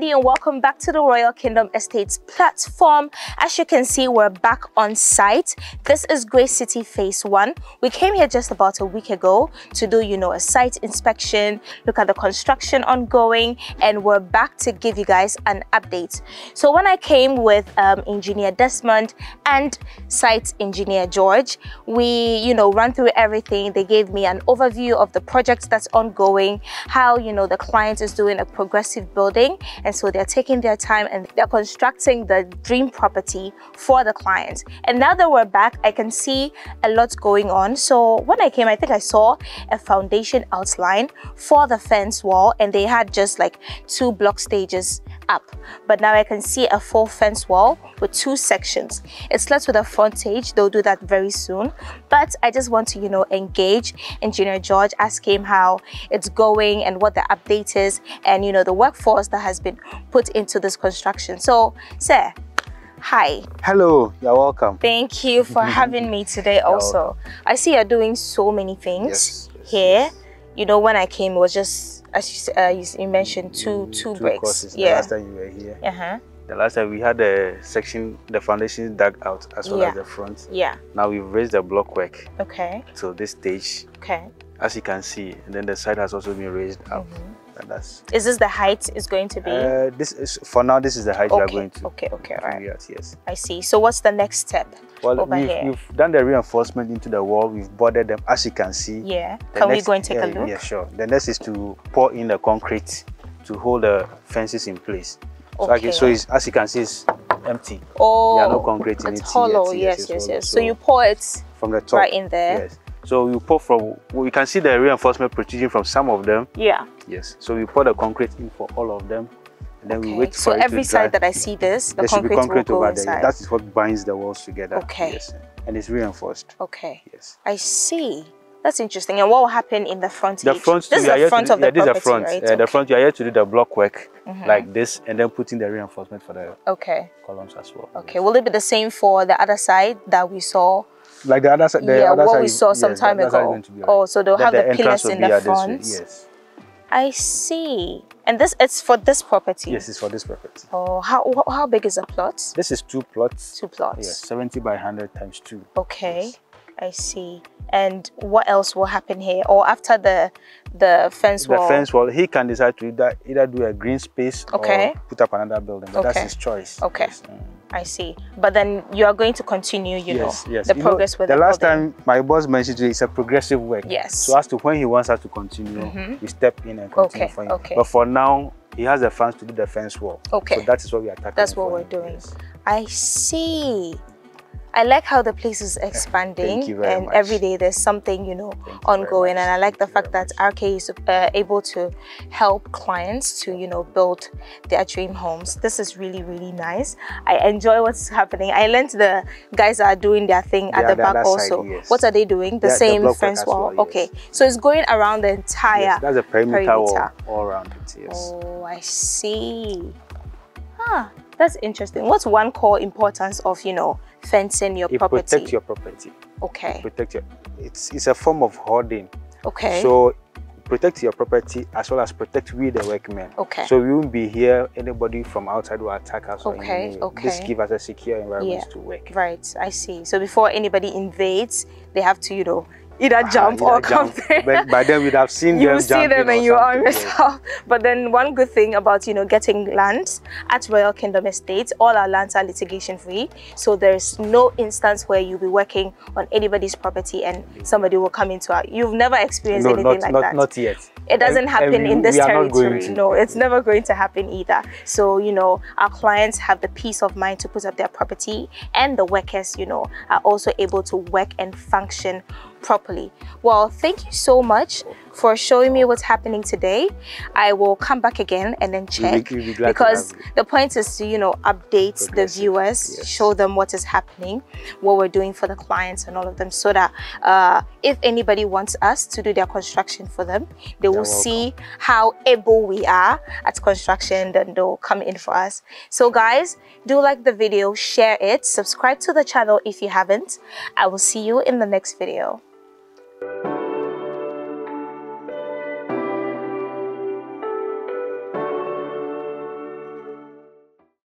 everybody and welcome back to the Royal Kingdom Estates platform. As you can see, we're back on site. This is Grace City Phase 1. We came here just about a week ago to do, you know, a site inspection, look at the construction ongoing, and we're back to give you guys an update. So when I came with um, Engineer Desmond and Site Engineer George, we, you know, ran through everything. They gave me an overview of the project that's ongoing, how, you know, the client is doing a progressive building and so they're taking their time and they're constructing the dream property for the client. And now that we're back i can see a lot going on. So when i came i think i saw a foundation outline for the fence wall and they had just like two block stages up but now i can see a full fence wall with two sections. It starts with a frontage they'll do that very soon but i just want to you know engage engineer george ask him how it's going and what the update is and you know the workforce that has been put into this construction. So sir hi. Hello you're welcome. Thank you for having me today also. i see you're doing so many things yes, yes, here. yes. you know when i came it was just as you, uh, you, you mentioned two two, two bricks courses the last time you were here. Uh-huh. The last time we had the section the foundation dug out as well Yeah. as the front. Yeah. Now we've raised the block work okay. to this stage. Okay. As you can see and then the side has also been raised up. Mhm. and that's is this the height is going to be uh, this is for now this is the height we are going to okay okay all right at yes i see so what's the next step well Over we've, here. we've done the reinforcement into the wall we've bordered them as you can see yeah The can we go and take yeah, a look Yeah, sure. The next is to pour in the concrete to hold the fences in place. So, Okay. so it's, as you can see, it's empty oh Yeah, no concrete in it's it yet. hollow Yes, yes yes yes so So- you pour it from the top. right in there Yes. So you pour from, we can see the reinforcement protruding from some of them. yeah Yes. So we pour the concrete in for all of them. And then we okay wait so for it every to dry. side that i see this the there concrete, concrete will go over there. inside That is what binds the walls together. Okay. Yes. And it's reinforced. okay Yes. i see that's interesting and what will happen in the front The front, this is the front of the yeah, this is property front. right Uh, The front, you are yet to do the block work Mhm. like this, and then putting the reinforcement for the okay columns as well. okay will it be the same for the other side that we saw Like the other side, yeah other what side we is- saw some yes, time the other side is ago going to be oh so they'll have the, entrance pillars in the front Yes, i see and this it's for this property yes, it's for this property. oh how how big is the plot This is two plots. two plots Yes, 70 by 100 times two. Okay, Yes. I see. And what else will happen here? Or after the the fence The wall? The fence wall, he can decide to either, either do a green space Okay. or put up another building, but that's his choice. Okay. Yes, mm. I see. But then you are going to continue, you yes, know, yes. the You know, progress with the the last building. time my boss mentioned it's a progressive work. Yes. So as to when he wants us to continue, Mhm. we step in and continue Okay, for him. okay. But for now, he has the funds to do the fence wall. Okay. So that is what we are tackling. That's what we're him. doing. Yes. I see. I like how the place is expanding you and much. every day there's something, you know, Thank ongoing. much. And I like the Thank fact that RK is uh, able to help clients to, you know, build their dream homes. This is really, really nice. I enjoy what's happening. I learned the guys are doing their thing at the the back other side, also. yes. What are they doing? The the same block fence wall? well, Okay. So it's going around the entire. Yes, that's a perimeter, wall all around it. Yes. Oh, I see. Ah, that's interesting. What's one core importance of, you know, fencing your it property? protects your property. Okay. Protect your. It's it's a form of hoarding. Okay. So protect your property as well as protect we the workmen. Okay. So we won't be here. Anybody from outside will attack us. or Okay, any. This okay. give us a secure environment Yeah. to work. right. I see. So before anybody invades, they have to, you know, either jump Ah, or either come jump. through. But by then we'd have seen you them. will see them and you yes. yourself. But then one good thing about you know getting land at Royal Kingdom Estates, all our lands are litigation free. So there's no instance where you'll be working on anybody's property and somebody will come into our you've never experienced No, anything not like not that. not yet. it doesn't happen and we- in this we are not going territory. to. No, it's never going to happen either. So, you know, our clients have the peace of mind to put up their property and the workers, you know, are also able to work and function properly. Well, thank you so much for showing me what's happening today. I will come back again and then check be because the point is to, you know, update the viewers, yes. show them what is happening, what we're doing for the clients and all of them so that uh, if anybody wants us to do their construction for them, they will welcome. see how able we are at construction, then they'll come in for us. So guys, do like the video, share it, subscribe to the channel if you haven't. I will see you in the next video.